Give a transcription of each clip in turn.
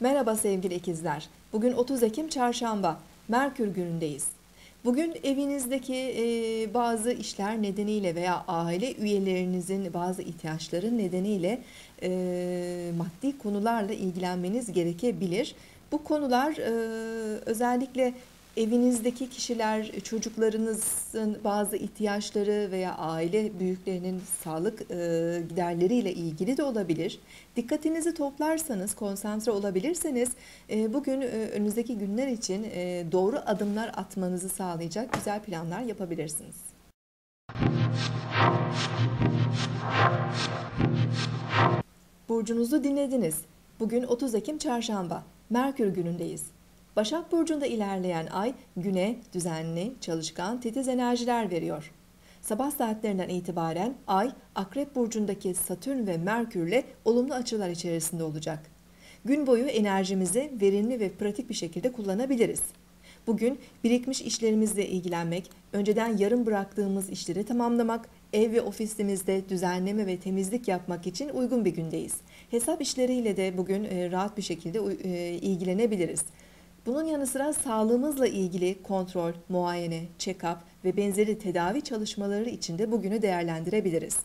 Merhaba sevgili ikizler. Bugün 30 Ekim Çarşamba. Merkür günündeyiz. Bugün evinizdeki e, bazı işler nedeniyle veya aile üyelerinizin bazı ihtiyaçları nedeniyle e, maddi konularla ilgilenmeniz gerekebilir. Bu konular e, özellikle evinizdeki kişiler, çocuklarınızın bazı ihtiyaçları veya aile büyüklerinin sağlık e, giderleriyle ilgili de olabilir. Dikkatinizi toplarsanız, konsantre olabilirseniz e, bugün e, önünüzdeki günler için doğru adımlar atmanızı sağlayacak güzel planlar yapabilirsiniz. Burcunuzu dinlediniz. Bugün 30 Ekim Çarşamba. Merkür günündeyiz. Başak Burcu'nda ilerleyen ay güne düzenli, çalışkan, titiz enerjiler veriyor. Sabah saatlerinden itibaren ay Akrep Burcu'ndaki Satürn ve Merkür'le olumlu açılar içerisinde olacak. Gün boyu enerjimizi verimli ve pratik bir şekilde kullanabiliriz. Bugün birikmiş işlerimizle ilgilenmek, önceden yarım bıraktığımız işleri tamamlamak, ev ve ofisimizde düzenleme ve temizlik yapmak için uygun bir gündeyiz. Hesap işleriyle de bugün e, rahat bir şekilde e, ilgilenebiliriz. Bunun yanı sıra sağlığımızla ilgili kontrol, muayene, check-up ve benzeri tedavi çalışmaları için de bugünü değerlendirebiliriz.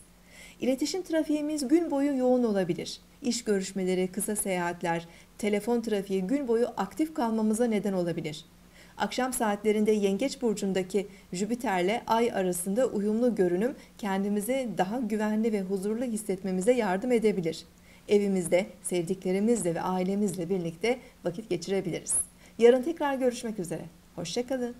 İletişim trafiğimiz gün boyu yoğun olabilir. İş görüşmeleri, kısa seyahatler, telefon trafiği gün boyu aktif kalmamıza neden olabilir. Akşam saatlerinde Yengeç burcundaki Jüpiter'le Ay arasında uyumlu görünüm kendimizi daha güvenli ve huzurlu hissetmemize yardım edebilir. Evimizde sevdiklerimizle ve ailemizle birlikte vakit geçirebiliriz. Yarın tekrar görüşmek üzere. Hoşçakalın.